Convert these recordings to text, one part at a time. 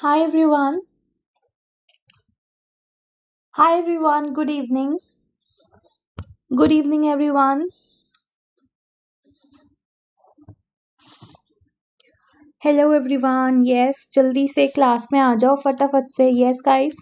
Hi everyone. Hi everyone. Good evening. Good evening everyone. Hello everyone yes जल्दी से class में आ जाओ फटाफट से यस गाइस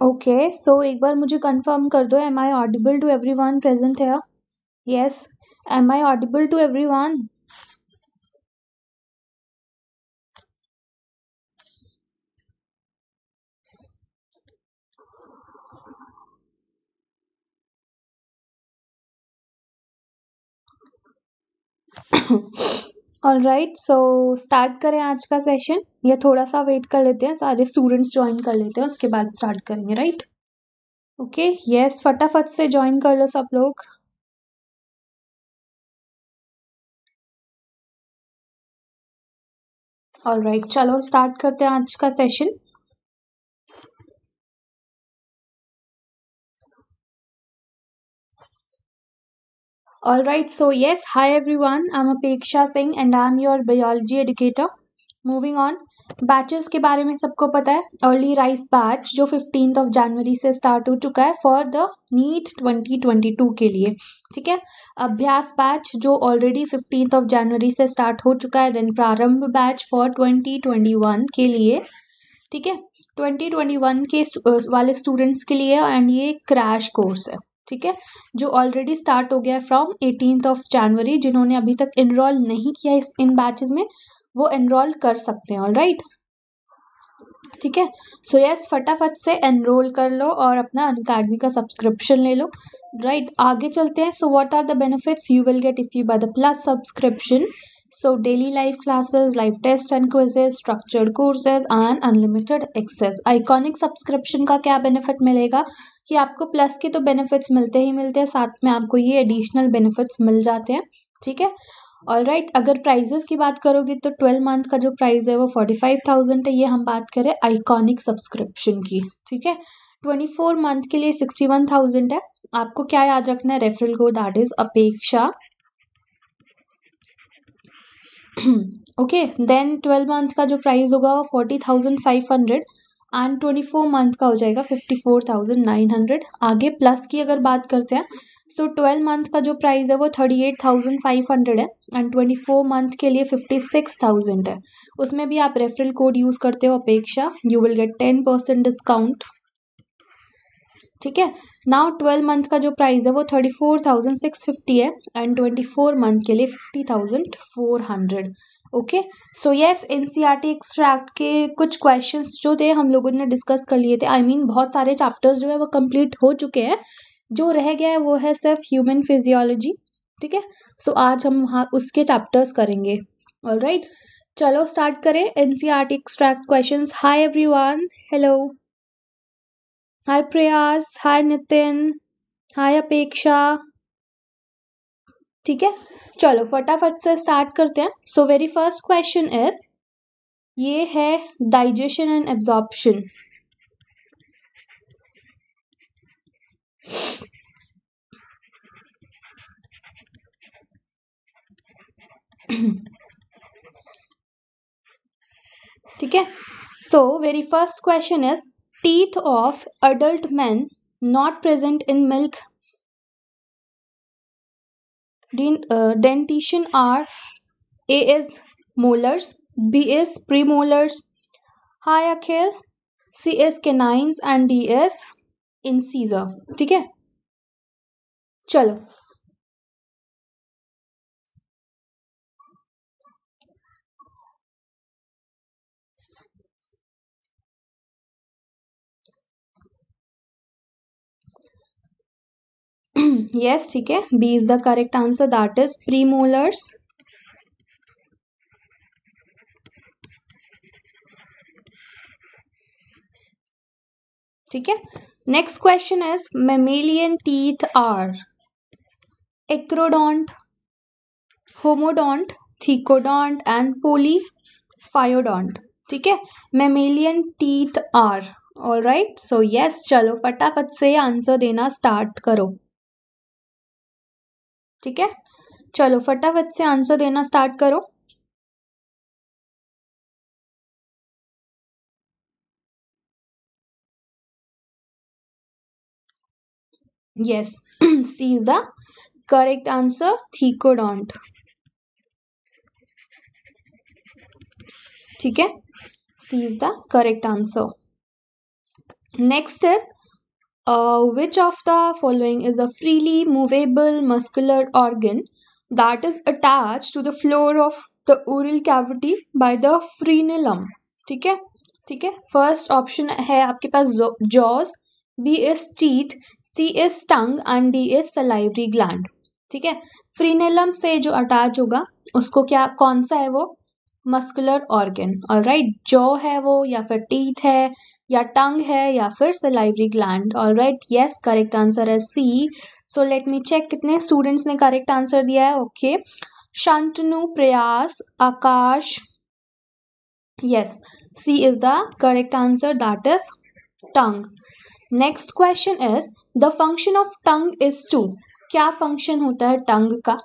Okay so एक बार मुझे कंफर्म कर दो am I audible to everyone present है yes am I audible to everyone all right so start करें आज का सेशन या थोड़ा सा वेट कर लेते हैं, सारे स्टूडेंट्स ज्वाइन कर लेते हैं, उसके बाद स्टार्ट करेंगे राइट ओके यस फटाफट से ज्वाइन कर लो सब लोग. ऑल राइट चलो स्टार्ट करते हैं आज का session All right, so yes, hi everyone. I'm Apeksha Singh and I'm your biology educator. Moving on, batches के बारे में सबको पता है. अर्ली राइस बैच जो फिफ्टीन ऑफ़ जनवरी से स्टार्ट हो चुका है फॉर द नीट 2022 के लिए. ठीक है? अभ्यास बैच जो ऑलरेडी फिफ्टीन ऑफ़ जनवरी से स्टार्ट हो चुका है देन प्रारंभ बैच फॉर 2021 के लिए. ठीक है? 2021 के वाले स्टूडेंट्स के लिए एंड ये क्रैश कोर्स है. ठीक है जो ऑलरेडी स्टार्ट हो गया है फ्रॉम एटीन ऑफ़ जनवरी जिन्होंने अभी तक इनरोल नहीं किया इस इन बैचेस में वो एनरोल कर सकते हैं ऑल राइट ठीक है सो यस फटाफट से एनरोल कर लो और अपना अनकेडमी का सब्सक्रिप्शन ले लो राइट right, आगे चलते हैं so what are the benefits you will get if you buy the plus subscription So daily live classes, live tests and quizzes, structured courses and unlimited access. Iconic subscription का क्या benefit मिलेगा? कि आपको plus के तो benefits मिलते ही मिलते हैं साथ में आपको ये एडिशनल बेनिफिट्स मिल जाते हैं ठीक है? ऑल राइट right, अगर प्राइजेस की बात करोगे तो ट्वेल्व मंथ का जो प्राइस है वो फोर्टी फाइव थाउज़ेंड है ये हम बात करें आइकॉनिक सब्सक्रिप्शन की ठीक है? ट्वेंटी फोर मंथ के लिए सिक्सटी वन थाउज़ेंड है आपको क्या याद रखना है? Referral code that is Apeksha. Okay then twelve month का जो प्राइस होगा वो forty thousand five hundred and twenty four month का हो जाएगा fifty four thousand nine hundred आगे प्लस की अगर बात करते हैं सो ट्वेल्व मंथ का जो प्राइस है वो thirty eight thousand five hundred है. एंड ट्वेंटी फोर मंथ के लिए फिफ्टी सिक्स थाउज़ेंड है. उसमें भी आप रेफरल कोड यूज़ करते हो Apeksha. You will get ten percent discount ठीक है? नाउ ट्वेल्व मंथ का जो प्राइस है वो thirty four thousand six fifty है. एंड ट्वेंटी फोर मंथ के लिए fifty thousand four hundred okay so yes an extract के कुछ क्वेश्चंस जो थे हम लोगों ने डिस्कस कर लिए थे. आई I मीन mean, बहुत सारे चैप्टर्स जो है वो कंप्लीट हो चुके हैं. जो रह गया है वो है सिर्फ़ ह्यूमन फिजियोलॉजी ठीक है? सो आज हम वहाँ उसके चैप्टर्स करेंगे. और राइट चलो स्टार्ट करें. N C R T extract question hi everyone hello hi Prayas hi Nitin हाय अपेक्षा ठीक है? चलो, फटाफट से स्टार्ट करते हैं। So very first question is ये है डाइजेशन एंड एब्जॉर्प्शन ठीक है? So very first question is teeth of adult man not present in milk dentition are A is molars B is premolars hi Akhil C is canines and D is in ठीक है? चलो। yes, ठीक है. B is the correct answer. That is premolars. ठीक है. Next question is mammalian teeth are acrodont homodont thecodont and polyphyodont ठीक है? Mammalian teeth are all right so yes चलो फटाफट से आंसर देना स्टार्ट करो. ठीक है? चलो, फटाफट से आंसर देना स्टार्ट करो। Yes C is the correct answer thecodont ठीक है? C is the correct answer next is uh, which of the following is a freely movable muscular organ that is attached to the floor of the oral cavity by the frenulum ठीक है ठीक है first option है आपके पास jaws B is teeth C is tongue and D is salivary gland ठीक है frenulum से जो अटैच होगा उसको क्या कौन सा है वो मस्कुलर ऑर्गन और राइट जॉ है वो या फिर टीथ है या टंग है या फिर salivary gland all right yes correct answer है C so let me check कितने स्टूडेंट्स ने करेक्ट आंसर दिया है. Okay Shantanu Prayas Akash yes C is the correct answer that is tongue next question is the function of tongue is to क्या function होता है tongue का?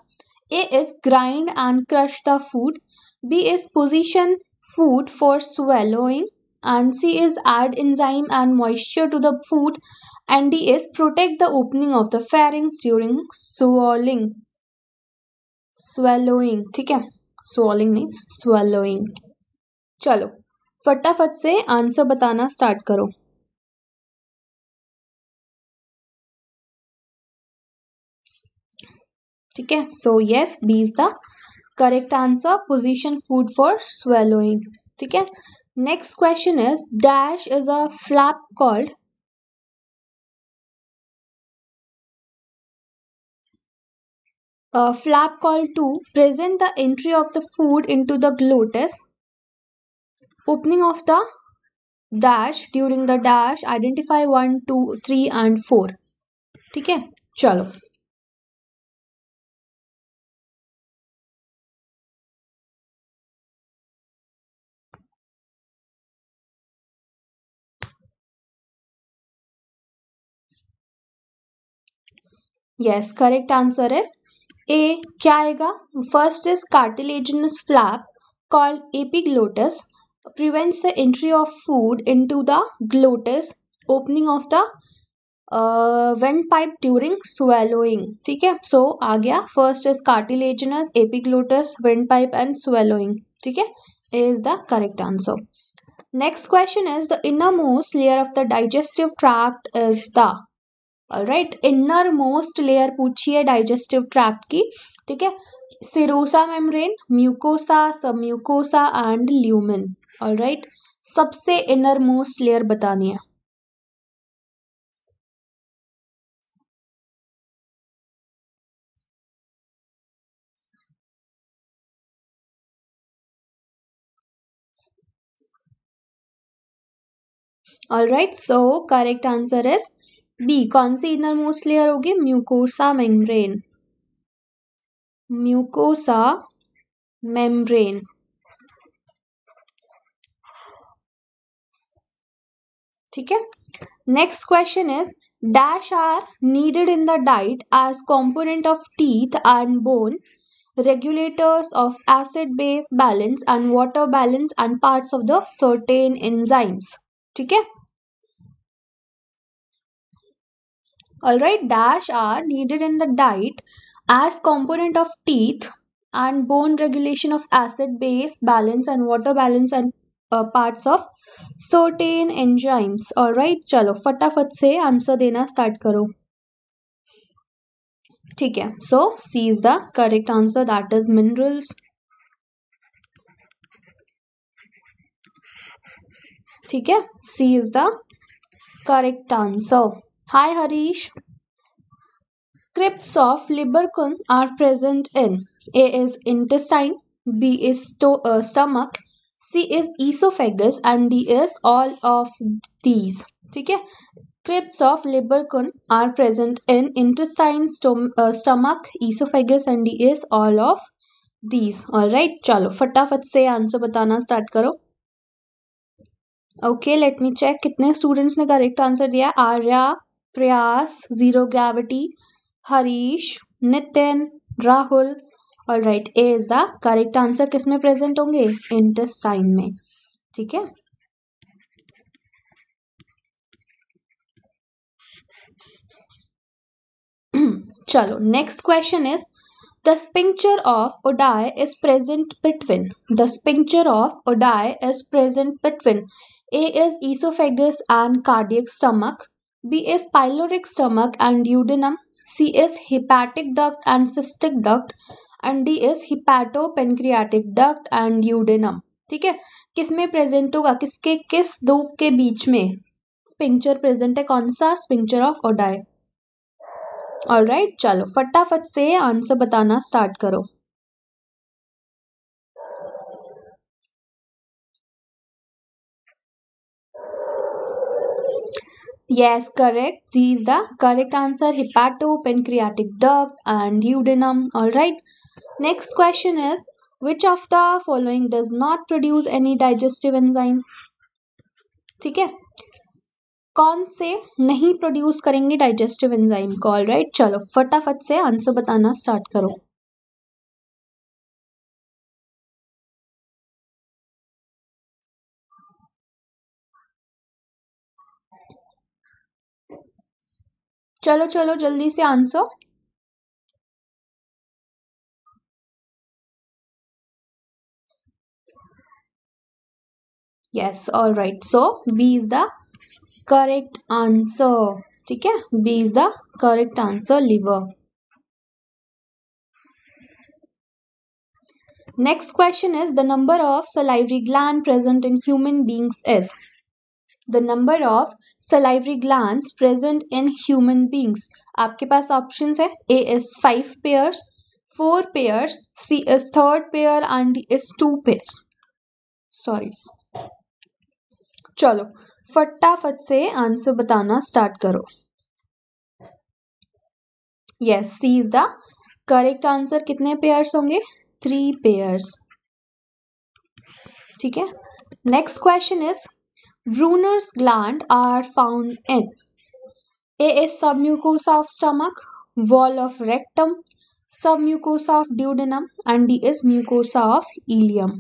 A is grind and crush the food B is position food for swallowing. And C is add enzyme and moisture to the food and D is protect the opening of the pharynx during swallowing swallowing ठीक है swallowing नहीं swallowing चलो फटाफट से answer बताना start करो ठीक है so yes B is the correct answer position food for swallowing ठीक है Next question is dash is a flap called a flap called to present the entry of the food into the glottis opening of the dash during the dash identify 1 2 3 and 4 ठीक है चलो yes, correct answer is a. क्या आएगा? First is cartilaginous flap called epiglottis prevents the entry of food into the glottis opening of the vent pipe during swallowing ठीक है? So आ गया. First is cartilaginous epiglottis vent pipe and swallowing ठीक है? Is the correct answer next question is the innermost layer of the digestive tract is the right innermost layer पूछिए digestive tract की, ठीक है? Serosa membrane mucosa submucosa and lumen right सबसे inner most layer बतानी है। All right so correct answer is B, कौन सी inner most layer होगी? म्यूकोसा मेम्ब्रेन म्यूकोसा मेम्ब्रेन ठीक है? Next question is dash are needed in the diet as component of teeth and bone regulators of acid base balance and water balance and parts of the certain enzymes. ठीक है? all right dash are needed in the diet as component of teeth and bone regulation of acid base balance and water balance and uh, parts of certain enzymes all right चलो फटाफट से answer देना start करो ठीक है so C is the correct answer that is minerals ठीक है C is the correct answer Hi Harish crypts of Lieberkuhn are present in A is intestine B is stomach C is oesophagus and D is all of these ठीक है? Crypts of Libercun are present in intestine, stom uh, stomach, esophagus and is all of these. Alright, चलो फटाफट से answer बताना start करो। Okay let me check कितने students ने correct answer दिया। Arya Prayas zero gravity Harish Nitin Rahul all right A is the correct answer किसमें present होंगे? इंटेस्टाइन में. ठीक है? चलो next question is the sphincter of Oddi is present between the sphincter of Oddi is present between A is oesophagus and cardiac stomach B is pyloric stomach and duodenum C is hepatic duct and cystic duct and D is hepatopancreatic duct and duodenum ठीक है? किसमें present होगा? किसके, किस दो के बीच में? स्पिंक्चर प्रेजेंट है कौन सा? Sphincter of Oddi all right चलो, फटाफट से आंसर बताना स्टार्ट करो। Yes, correct. These is the correct answer. Hepatopancreatic duct and duodenum. All right. Next question is which of the following does not produce any digestive enzyme? ठीक है कौन से नहीं प्रोड्यूस करेंगे डाइजेस्टिव एंजाइम को all right चलो फटाफट से आंसर बताना स्टार्ट करो चलो चलो, जल्दी से answer yes, all right. So, b is the correct answer ठीक है? B is the correct answer liver next question is the number of salivary gland present in human beings is the number of salivary gland present in human beings आपके पास option है? A is five pairs four pairs C is third pair and is two pairs sorry चलो, फटाफट से answer बताना start करो. Yes C is the correct answer कितने pairs होंगे? थ्री पेयर्स ठीक है? Next question is Brunner's gland are found in A is submucosa of stomach wall of rectum submucosa of duodenum and D is mucosa of ileum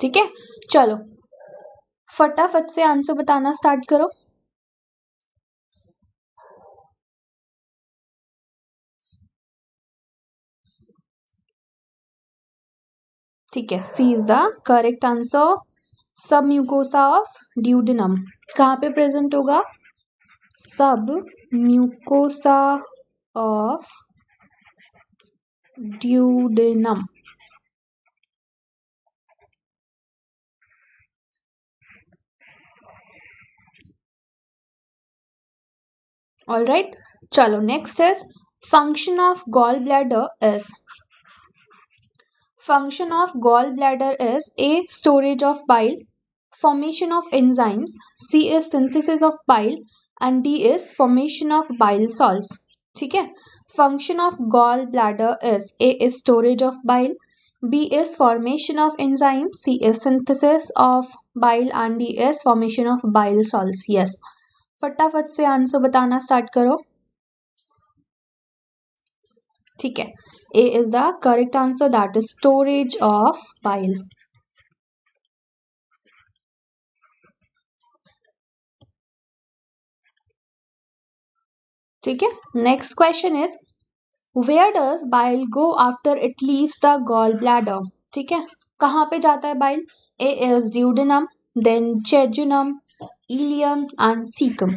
ठीक है? चलो। फटाफट से answer बताना स्टार्ट करो। ठीक है C is the correct answer submucosa of duodenum कहाँ पे प्रेजेंट होगा? सब म्यूकोसा ऑफ़ ड्यूडेनम राइट चलो next is function of of gallbladder is function of gallbladder is A storage of bile formation of enzymes C is synthesis of bile and D is formation of bile salts ठीक है? Function of gallbladder is A is storage of bile B is formation of enzyme C is synthesis of bile and D is formation of bile salts yes फटाफट से answer बताना start करो। ठीक है? A is the correct answer that is storage of bile ठीक है? Next question is where does bile go after it leaves the gallbladder ठीक है? कहाँ पे जाता है bile A is duodenum then jejunum ileum and caecum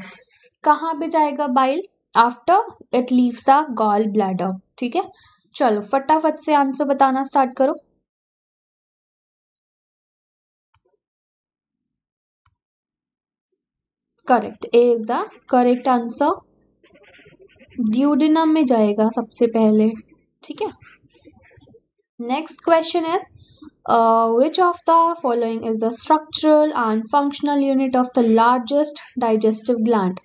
कहाँ पे जाएगा bile after it leaves the gallbladder ठीक है? चलो, फटाफट से आंसर बताना स्टार्ट करो। Correct A is the correct answer duodenum में जाएगा सबसे पहले। ठीक है? Next question is which of the following is the structural and functional unit of the largest digestive gland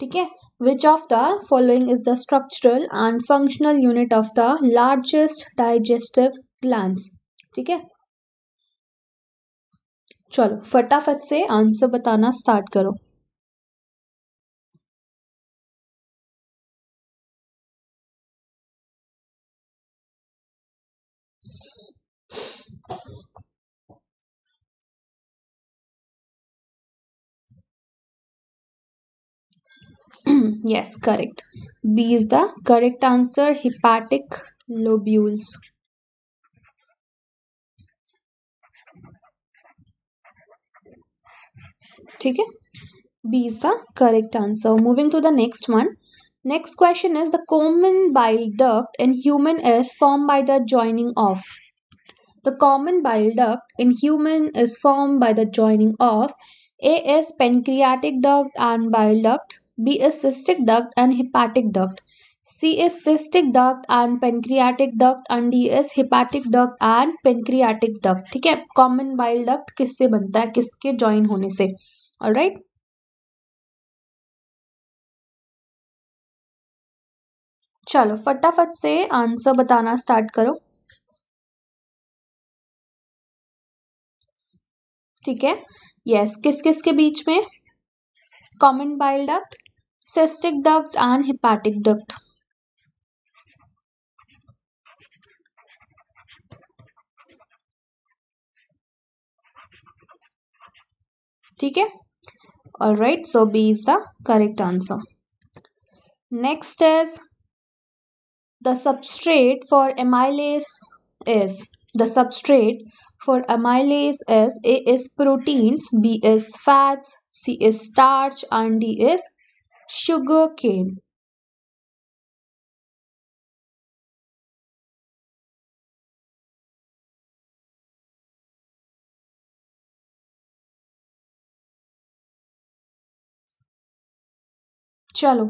ठीक है? Which of the following is the structural and functional unit of the largest digestive gland ठीक है? चलो, फटाफट से answer बताना start करो। yes correct b is the correct answer hepatic lobules ठीक है b is the correct answer moving to the next one next question is the common bile duct in human is formed by the joining of the common bile duct in human is formed by the joining of a is pancreatic duct and bile duct B is cystic duct and hepatic duct. C is cystic duct and pancreatic duct and D is hepatic duct and pancreatic duct. ठीक है common bile duct किससे बनता है किसके join होने से all right चलो फटाफट से आंसर बताना स्टार्ट करो ठीक है यस किस किस के बीच में common bile duct cystic duct and hepatic duct ठीक है all right so b is the correct answer next is the substrate for amylase is the substrate for amylase is a is proteins b is fats c is starch and d is sugar cane चलो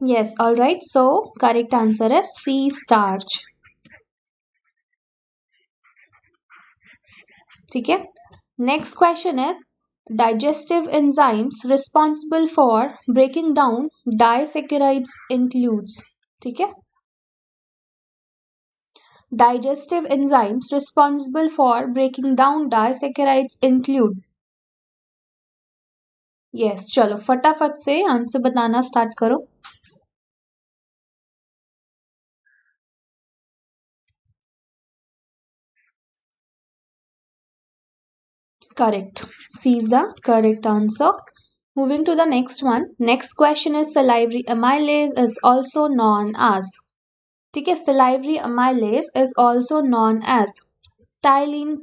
Yes, all right. So, correct answer is C starch. ठीक है next question is digestive enzymes responsible for breaking down disaccharides includes ठीक है digestive enzymes responsible for breaking down disaccharides include yes, चलो फटाफट से answer बताना start करो correct c is the correct answer moving to the next one next question is salivary amylase is also known as ठीक है salivary amylase is also known as tyline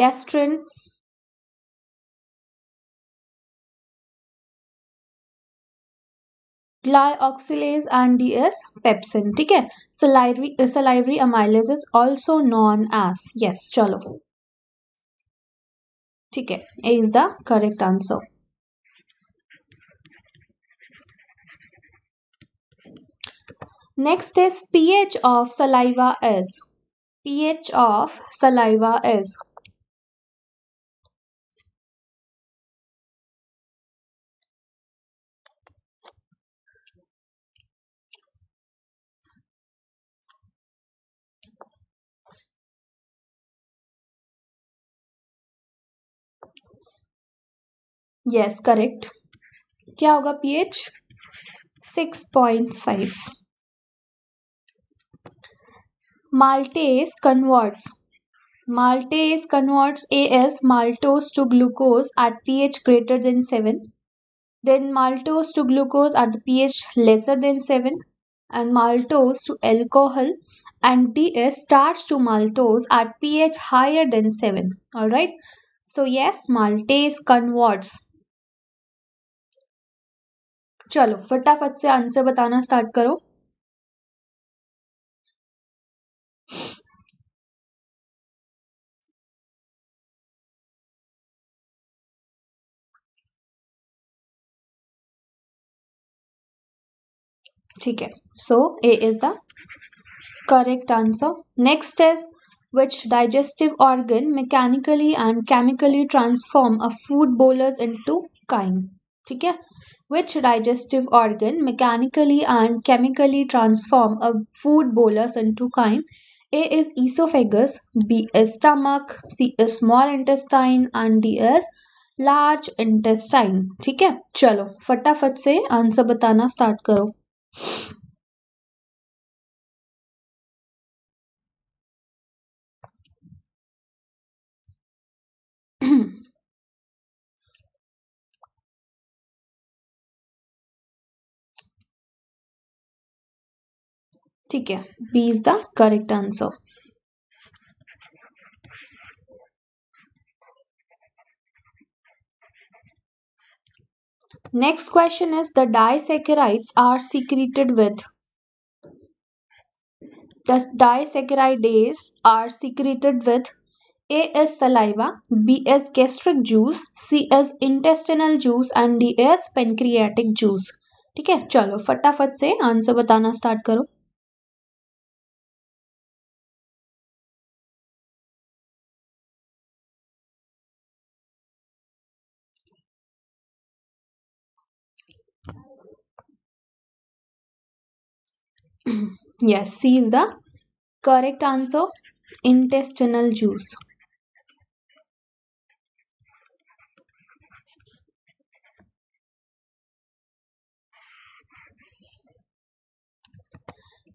gastrin glyoxylase and ds pepsin ठीक है salivary salivary amylase is also known as yes चलो ठीक है A is the correct answer Next is pH of saliva is. pH of saliva is. Yes, correct. क्या होगा pH? 6.5. maltase converts maltase converts as maltose to glucose at pH greater than 7 then maltose to glucose at the pH lesser than 7 and maltose to alcohol and DS starts to maltose at pH higher than 7 all right so yes maltase converts चलो, फटाफट से answer बताना start करो। ठीक है so A is the correct answer next is which digestive organ mechanically and chemically transform a food bolus into chyme ठीक है? Which digestive organ mechanically and chemically transform a food bolus into chyme A is oesophagus B is stomach C is small intestine and D is large intestine ठीक है? चलो, फटाफट से answer बताना start करो। ठीक है B is the correct answer next question is the disaccharides are secreted with the disaccharidase are secreted with A is saliva B is gastric juice C is intestinal juice and D is pancreatic juice ठीक है, चलो फटाफट से answer बताना start करो। Yes c is the correct answer intestinal juice.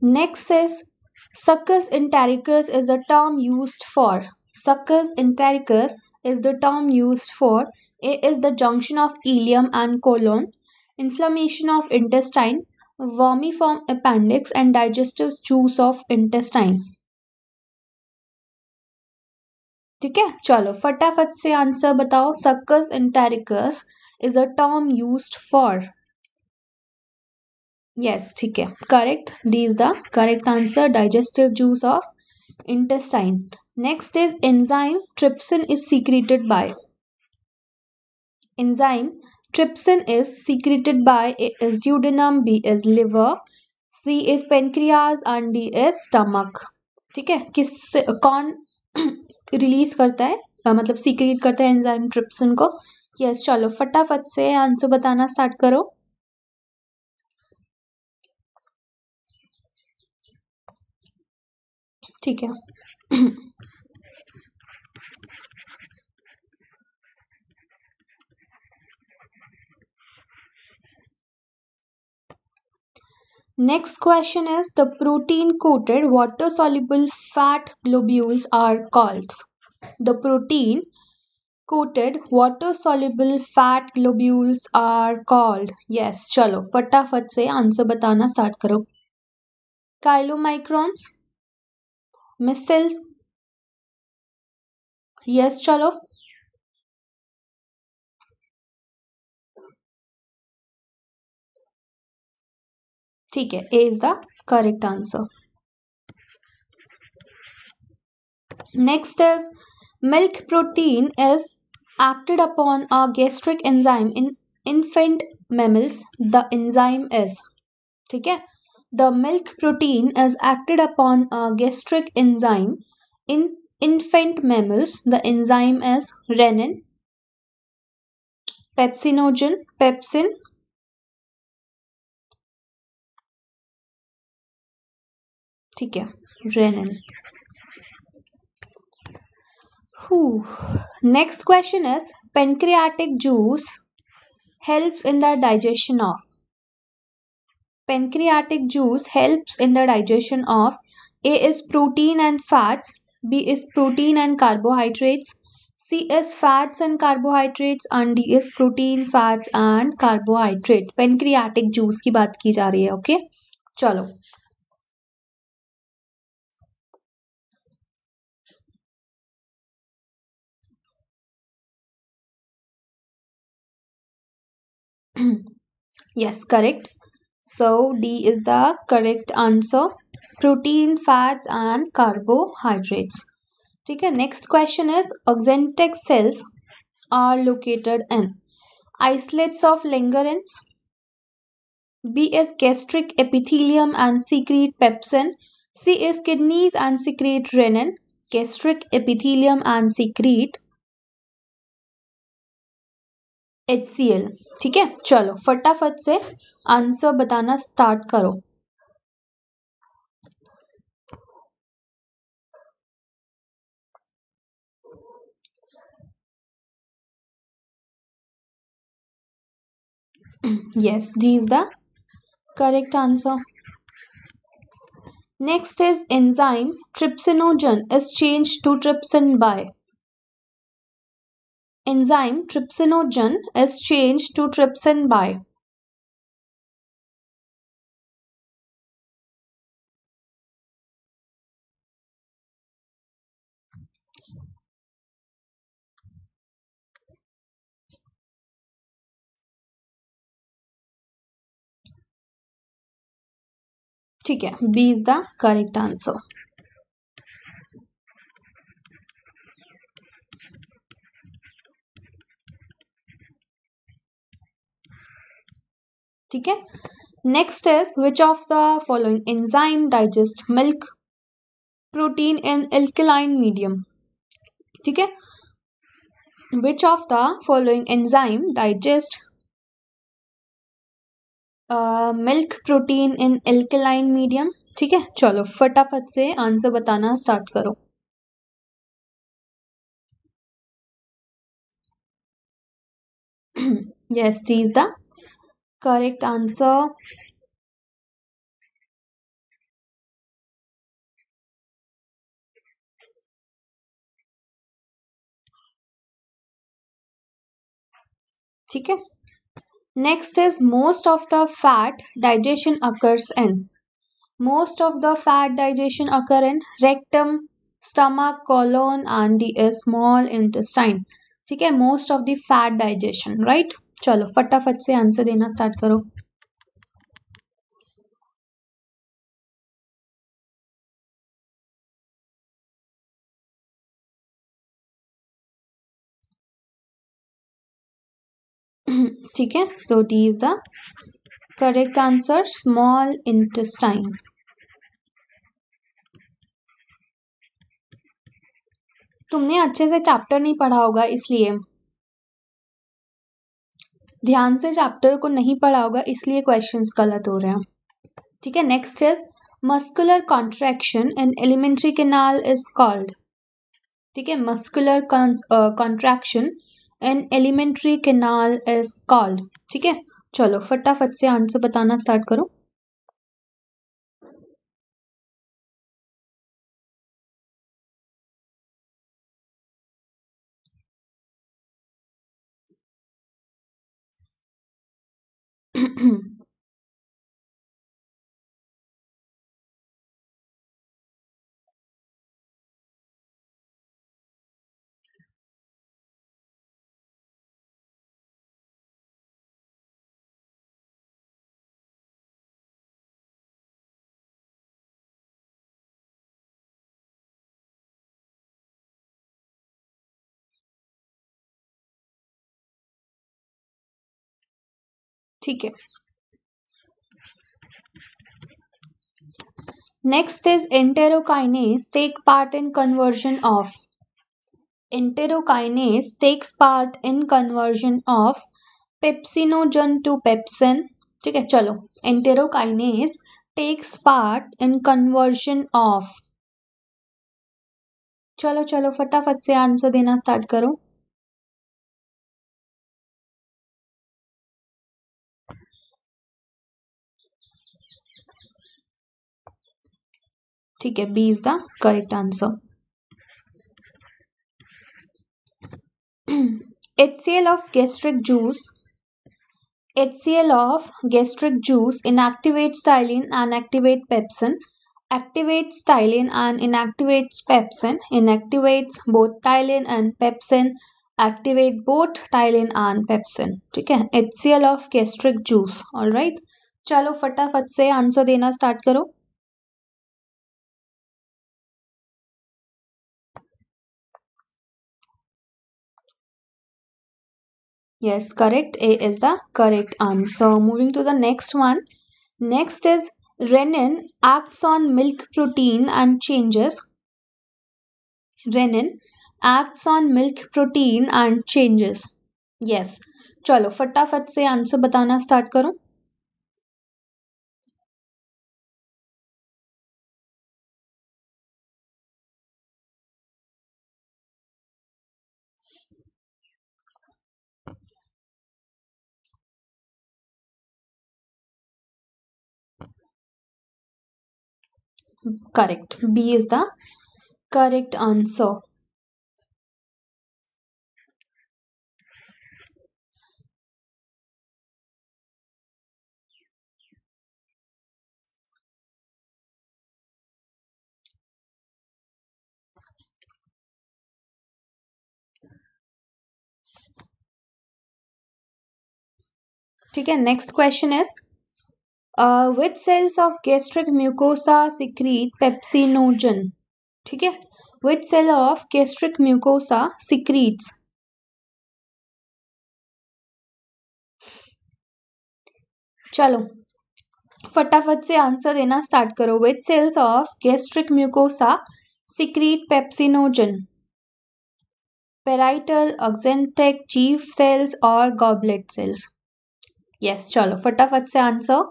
Next is succus entericus is a term used for succus entericus is the term used for a is the junction of ileum and colon inflammation of intestine vermiform appendix and digestive juice of intestine ठीक है? चलो, फटाफट से answer बताओ। Succus entericus is a term use for yes ठीक है। Correct D is the correct answer digestive juice of intestine next is enzyme trypsin is secreted by enzyme trypsin is secreted by is duodenum b. Is liver c. Is pancreas and d. Is stomach. ठीक है? किस कौन release करता है? आ, मतलब secrete करता है enzyme trypsin को? यस चलो फटाफट से आंसर बताना स्टार्ट करो। ठीक है। Next question is the protein coated water soluble fat globules are called. The protein coated water soluble fat globules are called. Yes, चलो फटाफट से आंसर बताना स्टार्ट करो काइलोमाइक्रॉन्स मिसल्स यस चलो ठीक है A is the correct answer next is milk protein is acted upon a gastric enzyme in infant mammals the enzyme is ठीक है the milk protein is acted upon a gastric enzyme in infant mammals the enzyme is renin pepsinogen pepsin ठीक है rennin next question is pancreatic juice help in the digestion of pancreatic juice help in the digestion of A is protein and fats B is protein and carbohydrates C is fats and carbohydrates and D is protein fats and carbohydrate pancreatic juice की बात की जा रही है okay okay? चलो। Yes correct. So d is the correct answer. Protein fats and carbohydrates. okay next question is oxyntic cells are located in isolates of langerhans b is gastric epithelium and secrete pepsin c is kidneys and secrete renin gastric epithelium and secrete H C L ठीक है? चलो, फटाफट से answer बताना start करो। Yes D is the correct answer next is enzyme trypsinogen is change to trypsin by enzyme trypsinogen is changed to trypsin by ठीक है B is the correct answer ठीक है? Next is which of the following enzyme digest milk protein in alkaline medium ठीक है? Which of the following enzyme digest milk protein in alkaline medium ठीक है? चलो, फटाफट से आंसर बताना स्टार्ट करो। Yes t is the correct answer ठीक है next is most of the fat digestion occurs in most of the fat digestion occur in rectum stomach colon and the small intestine ठीक है most of the fat digestion right चलो, फटाफट से answer देना start करो। ठीक है? So D is the correct answer small intestine तुमने अच्छे से चैप्टर नहीं पढ़ा होगा, इसलिए। ध्यान से चैप्टर को नहीं पढ़ा होगा, इसलिए क्वेश्चंस गलत हो रहे हैं। ठीक है next is muscular contraction in alimentary canal is called ठीक है muscular contraction in alimentary canal is called ठीक है, चलो फटाफट से आंसर बताना स्टार्ट करो। ठीक है। Next is enterokinase take part in conversion of enterokinase takes part in conversion of pepsinogen to pepsin ठीक है, चलो। Enterokinase takes part in conversion of चलो चलो, फटाफट से आंसर देना स्टार्ट करो। ठीक है B is the correct answer HCl of gastric juice HCl of gastric juice inactivates stylene and activate pepsin activates stylene and inactivates pepsin inactivates both stylene and pepsin activate both stylene and pepsin ठीक है HCl of gastric juice all right चलो फटाफट से answer देना start करो Yes, correct. A is the correct answer. Moving to the next one. Next is renin acts on milk protein and changes. Renin acts on milk protein and changes. Yes. चलो फटाफट से answer बताना start करो correct b is the correct answer ठीक है next question is uh, which cells of gastric mucosa secrete pepsinogen. ठीक है? Which cell of gastric mucosa secretes. चलो फटाफट से आंसर देना स्टार्ट करो. Which cells of gastric mucosa secrete pepsinogen parietal oxyntic chief cells और गॉबलेट सेल्स यस चलो फटाफट से आंसर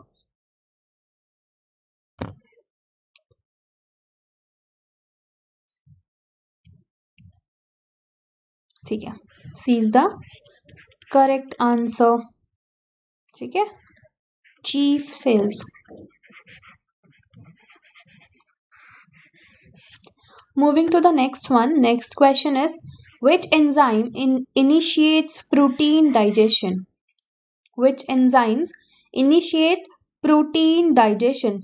ठीक है। C is the correct answer ठीक है? Chief cells moving to the next one next question is which enzyme in initiates protein digestion which enzymes initiate protein digestion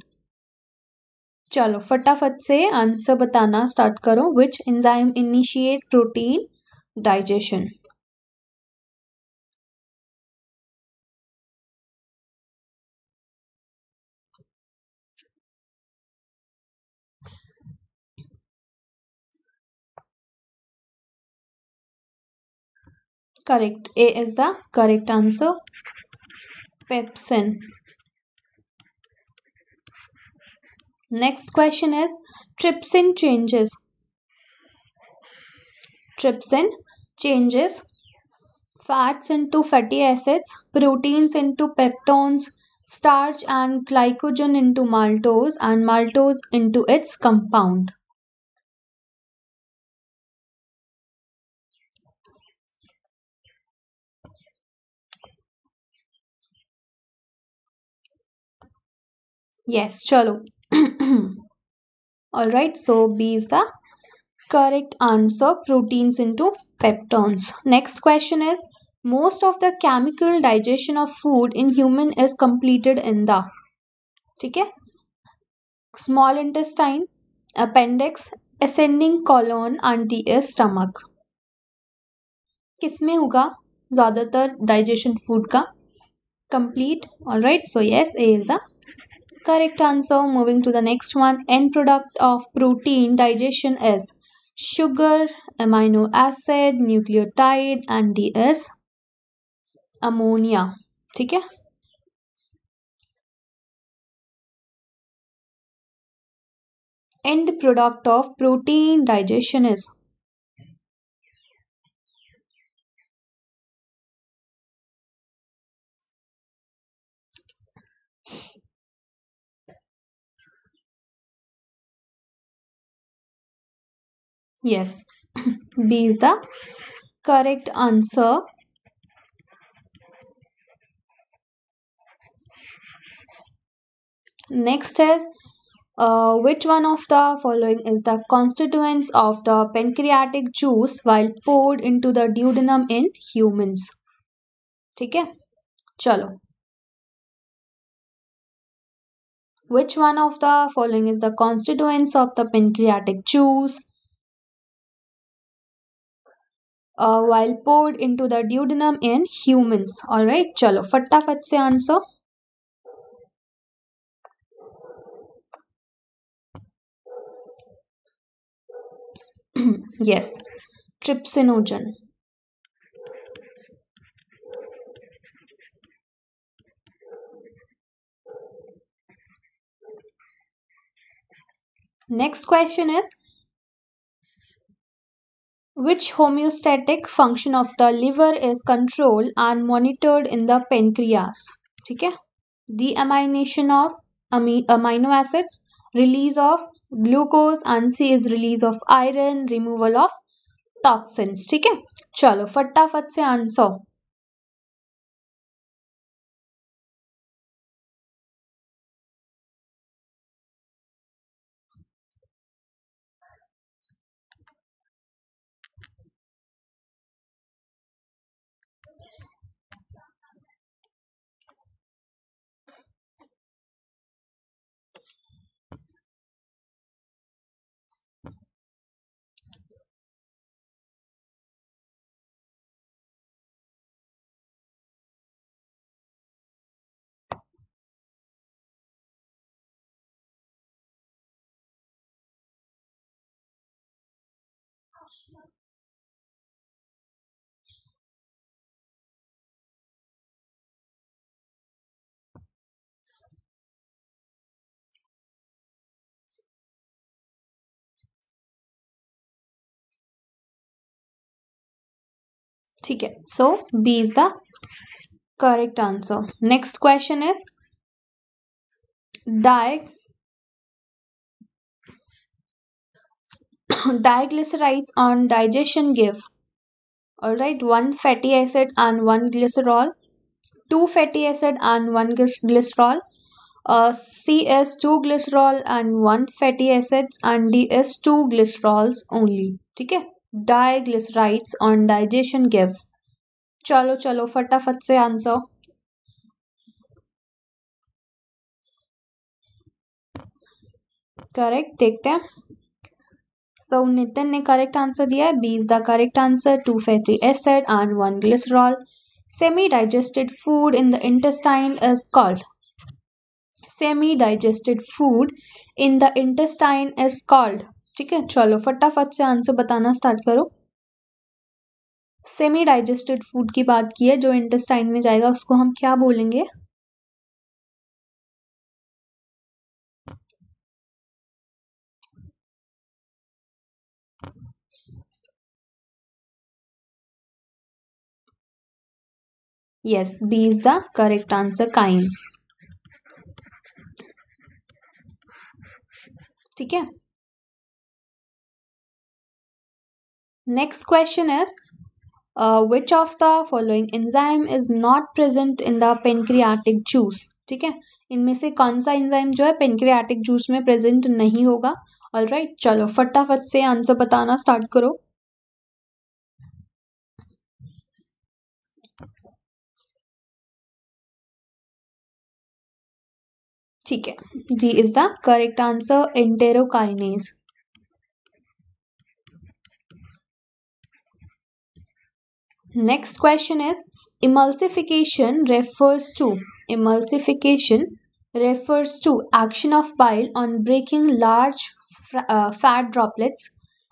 चलो, फटाफट से आंसर बताना स्टार्ट करो। Which enzyme initiate protein digestion. Correct. A is the correct answer. Pepsin. Next question is trypsin changes. Trypsin changes fats into fatty acids, proteins into peptones, starch and glycogen into maltose and maltose into its compound. Yes, chalo. All right, so B is the correct answer. Proteins into peptones. Next question is most of the chemical digestion of food in human is completed in the ठीक है small intestine appendix ascending colon anti stomach किसमें होगा ज़्यादातर digestion food का complete all right so yes a is the correct answer moving to the next one end product of protein digestion is sugar amino acid nucleotide and d is ammonia ठीक है end product of protein digestion is Yes, B is the correct answer. Next is uh, which one of the following is the constituents of the pancreatic juice while poured into the duodenum in humans? ठीक है चलो which one of the following is the constituents of the pancreatic juice uh, while poured into the duodenum in humans. Alright, chalo, fattafat se answer. yes, trypsinogen. Next question is which homeostatic function of the liver is controlled and monitored in the pancreas ठीक है deamination of amino acids release of glucose and c is release of iron removal of toxins ठीक है चलो फटाफट से answer ठीक है so B is the correct answer next question is di diglycerides on digestion give all right one fatty acid and one glycerol two fatty acid and one glycerol C is two glycerol and one fatty acid and D is two glycerols only ठीक है? Diglycerides on digestion gives. चलो चलो फटाफट से answer. Correct देखते हैं। So so, Nitin ने correct answer दिया है B is the correct answer two fatty acid and one glycerol. Semi digested food in the intestine is called. Semi digested food in the intestine is called. ठीक है, चलो फटाफट से answer बताना start करो। Semi digested food की बात की है, जो इंटेस्टाइन में जाएगा, उसको हम क्या बोलेंगे? Yes B is the correct answer kind ठीक है? Next question is which of the following enzyme is not present in pancreatic juice ठीक है? इनमें से कौन सा एंजाइम जो है पेनक्रियाटिक जूस में प्रेजेंट नहीं होगा? ऑल राइट right, चलो फटाफट से आंसर बताना स्टार्ट करो। ठीक है? G is the correct answer enterokinase next question is emulsification refers to emulsification refers to action of bile on breaking large uh, fat droplets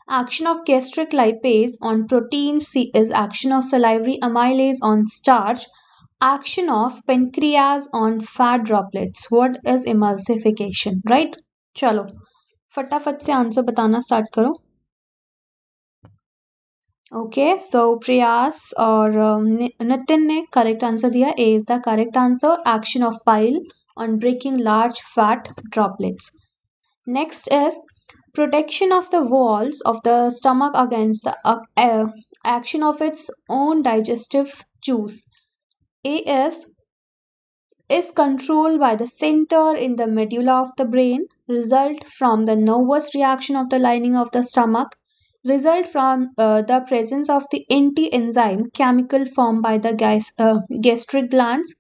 action of gastric lipase on protein c is action of salivary amylase on starch action of pancreas on fat droplets what is emulsification right चलो फटाफट से answer बताना start करो okay so प्रयास और नितिन ने correct answer दिया A is the correct answer action of bile on breaking large fat droplets. Next is protection of the walls of the stomach against the uh, uh, action of its own digestive juice. AS is controlled by the center in the medulla of the brain, result from the nervous reaction of the lining of the stomach, result from uh, the presence of the anti-enzyme chemical formed by the gas, uh, gastric glands,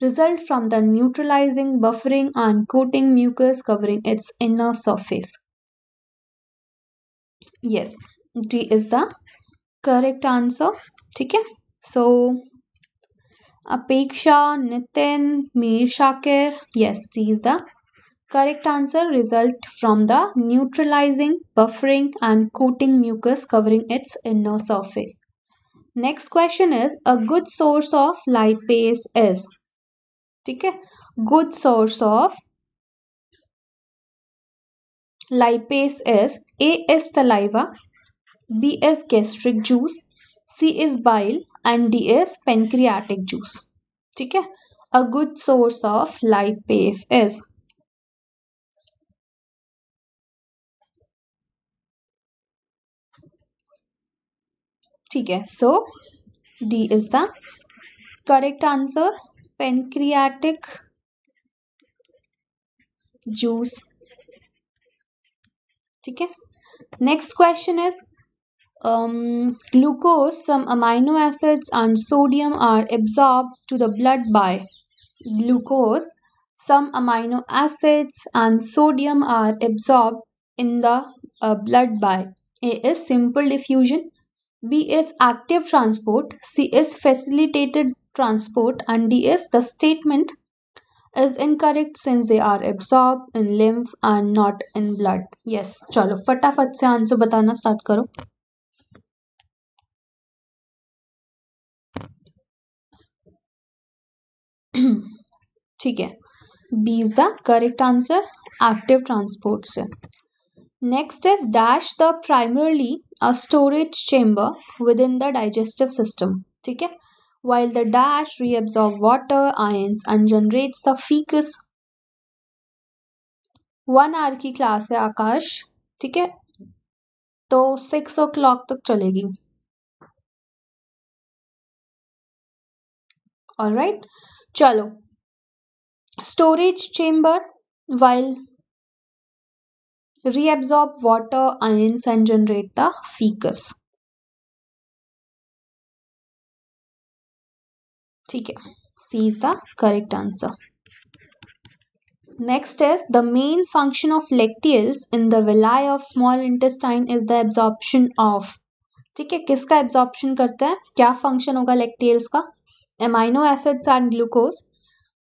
result from the neutralizing, buffering and coating mucus covering its inner surface. Yes, D is the correct answer. Okay, so Apeksha, Nitin, Mir Shakir. Yes, D is the correct answer. Result from the neutralizing, buffering, and coating mucus covering its inner surface. Next question is a good source of lipase is. ठीक है good source of lipase is A is saliva, B is gastric juice, C is bile and D is pancreatic juice. ठीक है a good source of lipase is ठीक है so D is the correct answer pancreatic juice ठीक है next question is um, glucose some amino acids and sodium are absorbed to the blood by glucose some amino acids and sodium are absorbed in the uh, blood by a is simple diffusion B is active transport C is facilitated transport and D is the statement is incorrect since they are absorb in lymph and not in blood yes चलो, फटाफट से answer बताना start करो। ठीक है। B is the correct answer active transport से। Is dash the primarily a storage chamber within the digestive system ठीक है? While the dash reabsorb water, ions, and generates the feces. One hour की class है, आकाश। ठीक है? तो six o'clock तक चलेगी। ऑल राइट चलो। Storage chamber while reabsorb water, ions, and generate the feces ठीक है C is the correct answer next is the main function of lacteals in the villi of small intestine is the absorption of ठीक है, किसका absorption करता है? क्या function होगा lacteals का? Amino acids and glucose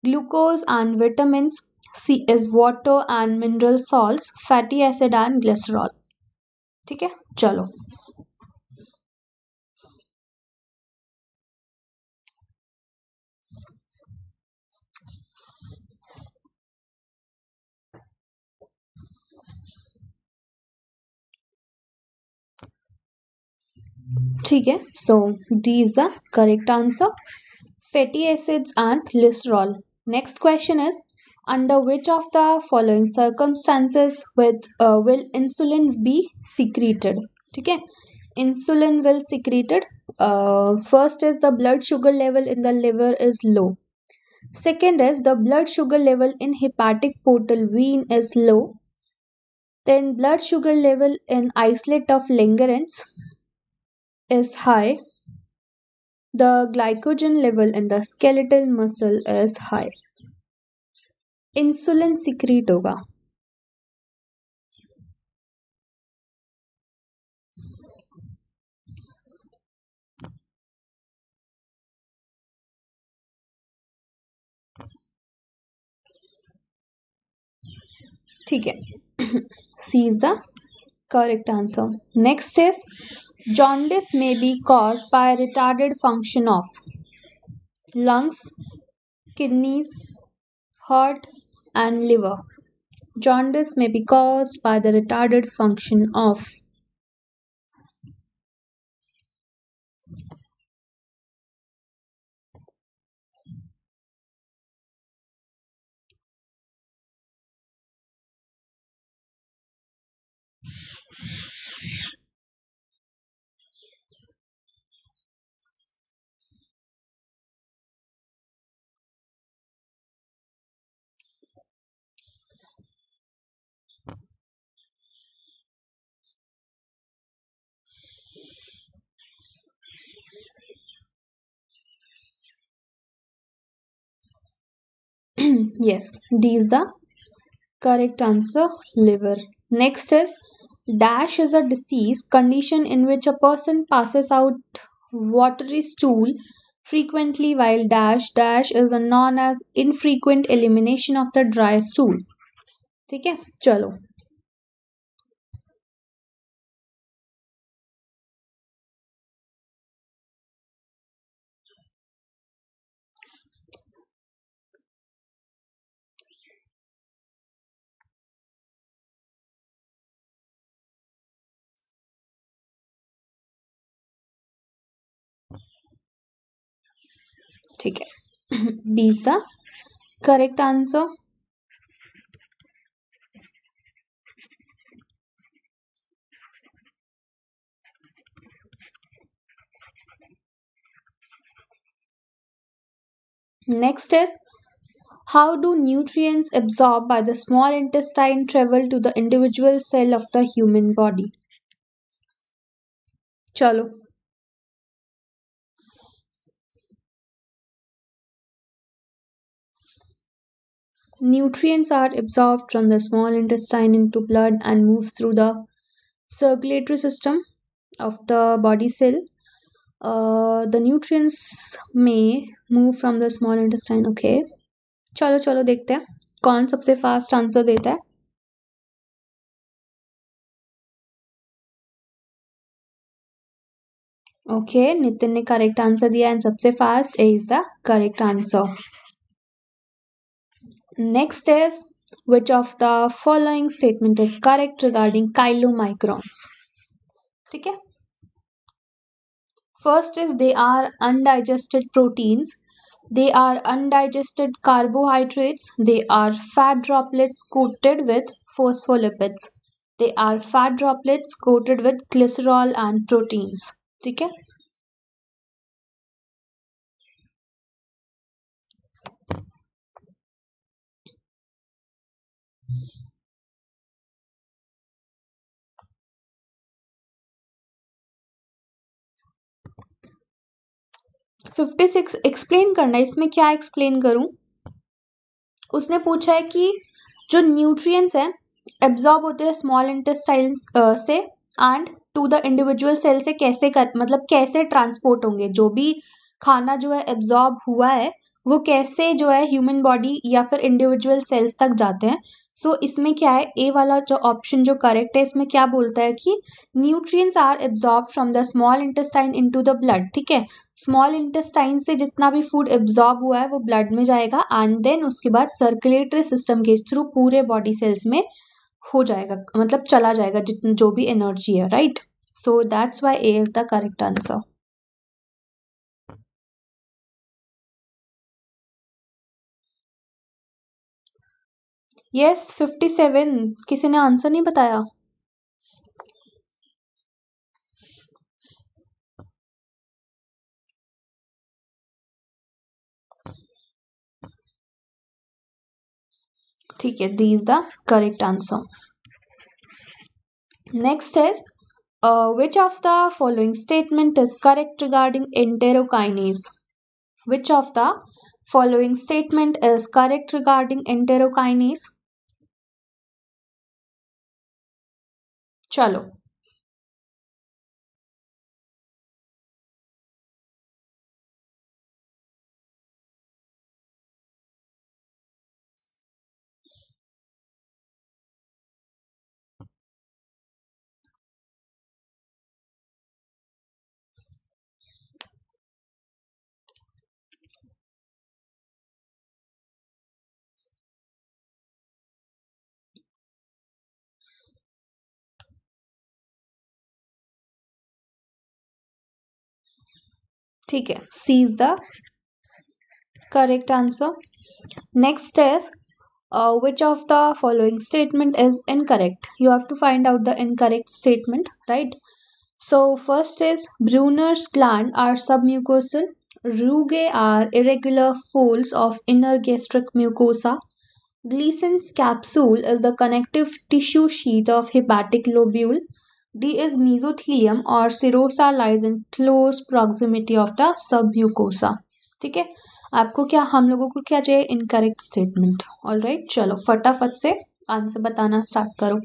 glucose and vitamin C is water and mineral salt fatty acid and glycerol. ठीक है? चलो। ठीक है? So D is the correct answer fatty acids and glycerol next question is Under which of the following circumstances with uh, will insulin be secreted? Okay, insulin will secreted. Uh, first is the blood sugar level in the liver is low. Second is the blood sugar level in hepatic portal vein is low. Then blood sugar level in isolate of Langerhans is high. The glycogen level in the skeletal muscle is high. Insulin secrete होगा। ठीक है। C is the correct answer next is jaundice में be cause by retarded function of lungs kidneys heart and liver. Jaundice may be caused by the retarded function of yes d is the correct answer liver next is dash is a disease condition in which a person passes out watery stool frequently while dash dash is known as infrequent elimination of the dry stool ठीक है चलो ठीक है B is the correct answer Next is how do nutrients absorbed by the small intestine travel to the individual cell of the human body? चलो Nutrients are absorbed from the small intestine into blood and moves through the circulatory system of the body cell. Uh, the nutrients may move from the small intestine. Okay. चलो चलो देखते हैं कौन सबसे fast answer देता है okay okay, Nitin ने correct answer दिया एंड सबसे fast A is the correct answer Next is which of the following statement is correct regarding chylomicrons? ठीक है First is they are undigested proteins. They are undigested carbohydrates. They are fat droplets coated with phospholipids. They are fat droplets coated with glycerol and proteins. ठीक है Fifty six explain करना है। इसमें क्या explain करूँ? उसने पूछा है कि जो न्यूट्रिएंट्स हैं एब्जॉर्ब होते हैं स्मॉल इंटेस्टाइन से and to the individual cell से कैसे कर मतलब कैसे ट्रांसपोर्ट होंगे? जो भी खाना जो है एब्जॉर्ब हुआ है वो कैसे जो है ह्यूमन बॉडी या फिर इंडिविजुअल सेल्स तक जाते हैं? सो so, इसमें क्या है? ए वाला जो ऑप्शन जो करेक्ट है इसमें क्या बोलता है कि nutrients are absorb from the small intestine into the blood ठीक है? स्मॉल इंटेस्टाइन से जितना भी फ़ूड एब्जॉर्ब हुआ है वो ब्लड में जाएगा एंड देन उसके बाद सर्कुलेटरी सिस्टम के थ्रू पूरे बॉडी सेल्स में हो जाएगा मतलब चला जाएगा जितनी जो भी एनर्जी है right so that's why A is the correct answer yes fifty seven किसी ने आंसर नहीं बताया? ठीक है D is the correct answer next is which of the following statement is correct regarding enterokinase? Which of the following statement is correct regarding enterokinase. चलो ठीक है C is the correct answer next is which of the following statement is incorrect you have to find out the incorrect statement right so first is brunner's gland are submucosal rugae are irregular folds of inner gastric mucosa gleason's capsule is the connective tissue sheath of hepatic lobule D is mesothelium or serosa lies in close proximity of the submucosa. ठीक है? आपको क्या, हम लोगों को क्या चाहिए? Incorrect statement all right चलो, फटाफट से आंसर बताना स्टार्ट करो।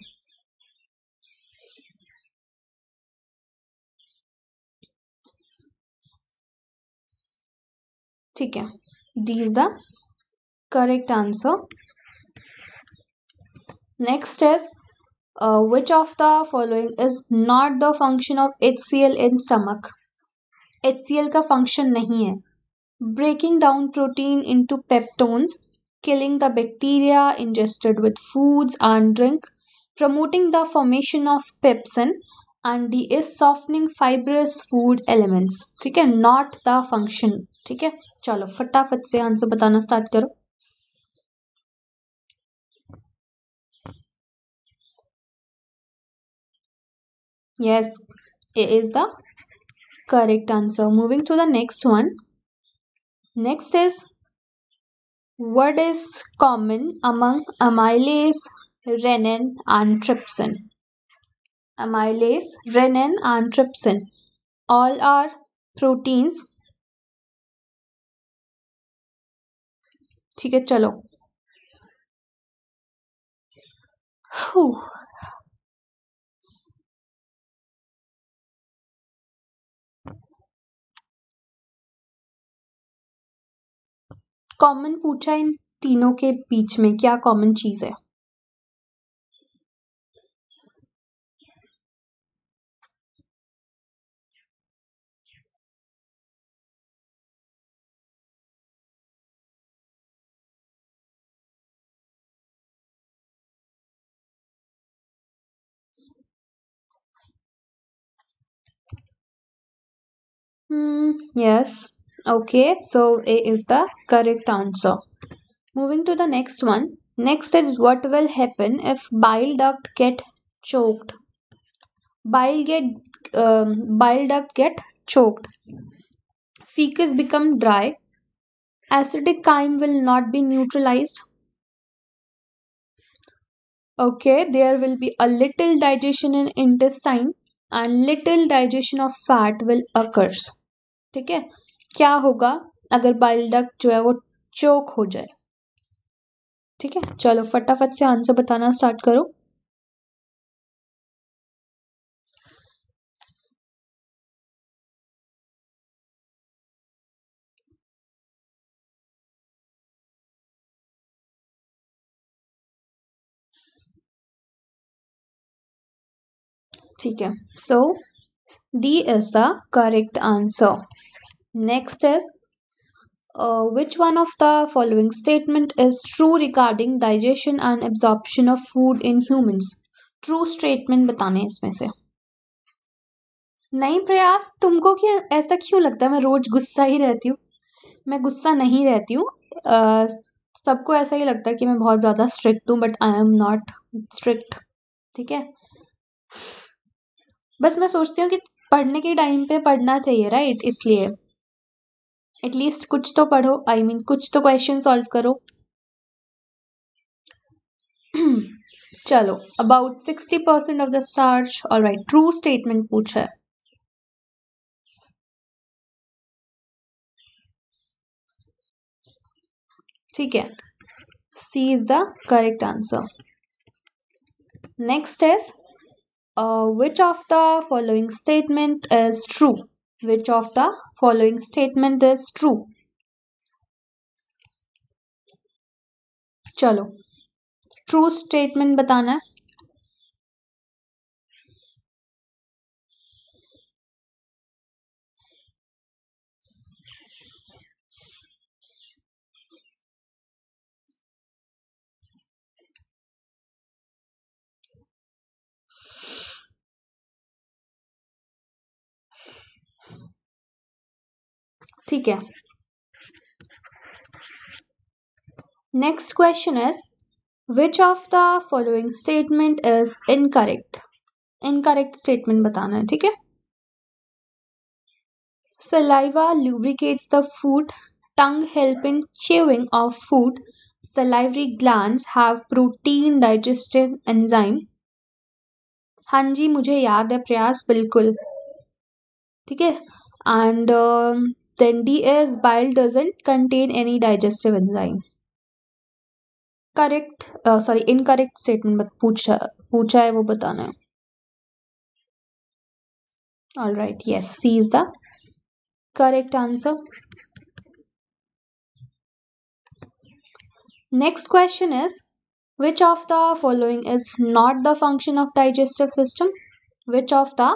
ठीक है? D is the correct answer next is uh, which of the following is not the function of HCl in stomach? HCl का फ़ंक्शन नहीं है. Breaking down protein into peptones killing the bacteria ingested with foods and drink promoting the formation of pepsin and D is softening fibrous food elements ठीक है? Not the function ठीक है? चलो फटाफट से आंसर बताना स्टार्ट करो. Yes, A is the correct answer. Moving to the next one. Next is what is common among amylase, renin, and trypsin? Amylase, renin, and trypsin. All are proteins. ठीक है चलो कॉमन पूछा इन तीनों के बीच में क्या कॉमन चीज़ है Hmm, yes. Okay, so A is the correct answer. Moving to the next one. Next is what will happen if bile duct get choked. Bile get um, bile duct get choked. Fecus become dry. Acidic chyme will not be neutralized. Okay, there will be a little digestion in intestine and little digestion of fat will occurs. ठीक है क्या होगा अगर bile duct जो है वो choke हो जाए? ठीक है, चलो फटाफट से आंसर बताना स्टार्ट करो। ठीक है so D is the correct answer Next is uh, which one of the following statement is true regarding digestion and absorption of food in humans? True statement बताने इसमें से नहीं प्रयास तुमको क्या ऐसा क्यों लगता है मैं रोज गुस्सा ही रहती हूँ मैं गुस्सा नहीं रहती हूँ सबको ऐसा ही लगता है कि मैं बहुत ज़्यादा स्ट्रिक्ट हूँ but I am not strict ठीक है बस मैं सोचती हूँ कि पढ़ने के टाइम पे पढ़ना चाहिए राइट इसलिए एटलीस्ट कुछ तो पढ़ो आई I मीन mean, कुछ तो क्वेश्चन सॉल्व करो। चलो about sixty percent of the starch और राइट ट्रू स्टेटमेंट पूछा है। ठीक है C is the correct answer next is which of the following statement is true which of the following statement is true चलो true statement बताना है। ठीक है। Next question is which of the following statement is incorrect incorrect statement बताना है, ठीक है? Saliva lubricates the food tongue help in chewing of food salivary glands have protein digestive enzyme हाँ जी, मुझे याद है प्रयास, बिल्कुल। ठीक है? And then D is bile doesn't contain any digestive enzyme correct sorry incorrect statement पूछा पूछा है वो बताना है all right yes C is the correct answer next question is which of the following is not the function of digestive system which of the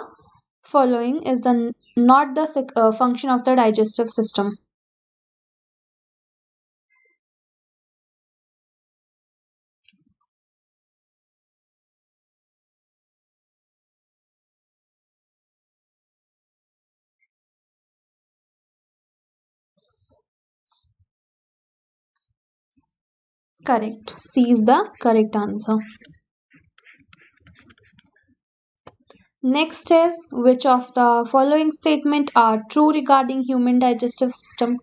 following is the not the uh, function of the digestive system Correct. C is the correct answer. Next is which of the following statement are true regarding human digestive system?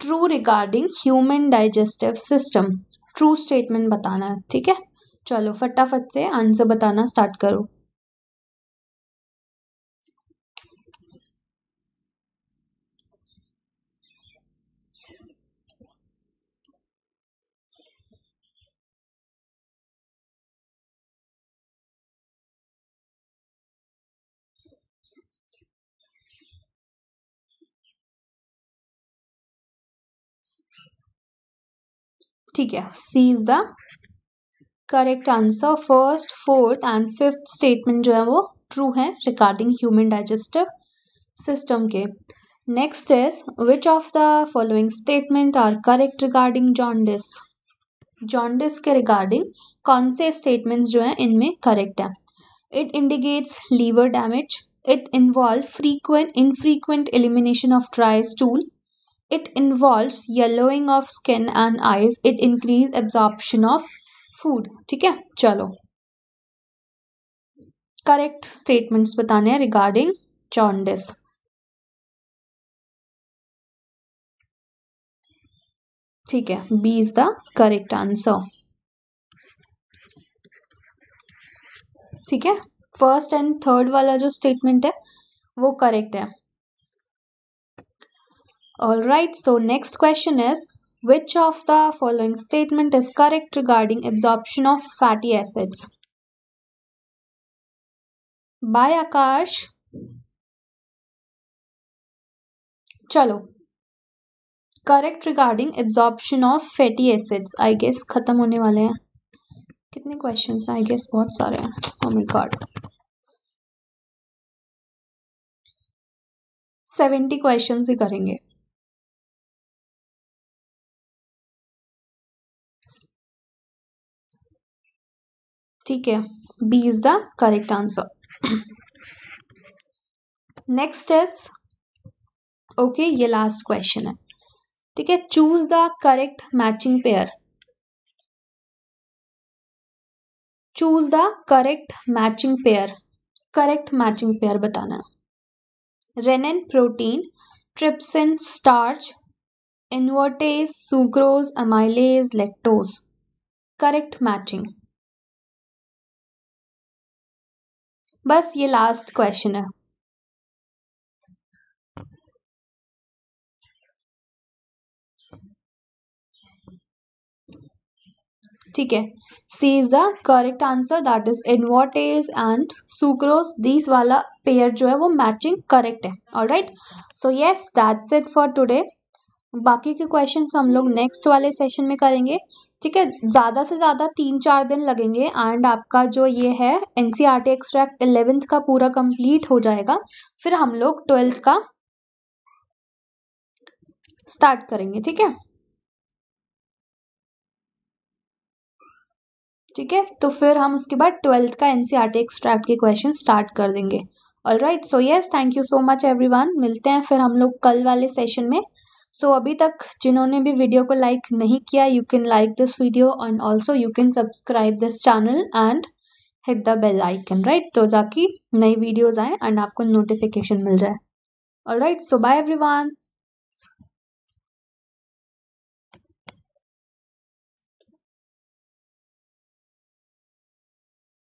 True regarding human digestive system. True statement बताना है ठीक है चलो फटाफट से answer बताना start करो ठीक है C is the correct answer first fourth and fifth statement जो है वो ट्रू है रिगार्डिंग ह्यूमन डाइजेस्टिव सिस्टम के। Next is which of the following statement are correct regarding jaundice jaundice के रिगार्डिंग कौन से स्टेटमेंट्स जो हैं इनमें करेक्ट है? It indicates liver damage it involve frequent infrequent elimination of dry stool it involves yellowing of skin and eyes. It increase absorption of food. ठीक है? चलो। करेक्ट स्टेटमेंट्स बताने हैं रिगार्डिंग जॉन्डिस ठीक है? B is the correct answer ठीक है? First and third वाला जो स्टेटमेंट है, वो करेक्ट है। All right, so next question is which of the following statement is correct regarding absorption of fatty acids? By Akash. चलो correct regarding absorption of fatty acids I guess खत्म होने वाले हैं कितने क्वेश्चंस हैं आई गेस बहुत सारे हैं oh my god seventy questions ही करेंगे ठीक है B is the correct answer next is okay ये लास्ट क्वेश्चन है. ठीक है choose the correct matching pair choose the correct matching pair correct matching pair बताना rennin protein trypsin starch invertase sucrose amylase lactose correct matching बस ये last question है। ठीक है। C is the correct answer that is invertase and sucrose this वाला pair जो है वो मैचिंग करेक्ट है। All right so yes that's it for today बाकी के क्वेश्चन हम लोग नेक्स्ट वाले सेशन में करेंगे। ठीक है, ज़्यादा से ज़्यादा तीन चार दिन लगेंगे एंड आपका जो ये है N C R T extract eleventh का पूरा कंप्लीट हो जाएगा। फिर हम लोग ट्वेल्थ का स्टार्ट करेंगे, ठीक है? ठीक है तो फिर हम उसके बाद ट्वेल्थ का एनसीईआरटी एक्सट्रैक्ट के क्वेश्चन स्टार्ट कर देंगे। All right so yes thank you so much everyone मिलते हैं फिर हम लोग कल वाले सेशन में। सो अभी तक जिन्होंने भी वीडियो को लाइक नहीं किया you can like this video and also you can subscribe this channel and hit the bell icon right तो जाकि नई वीडियोज़ आए एंड आपको नोटिफिकेशन मिल जाए। All right so bye everyone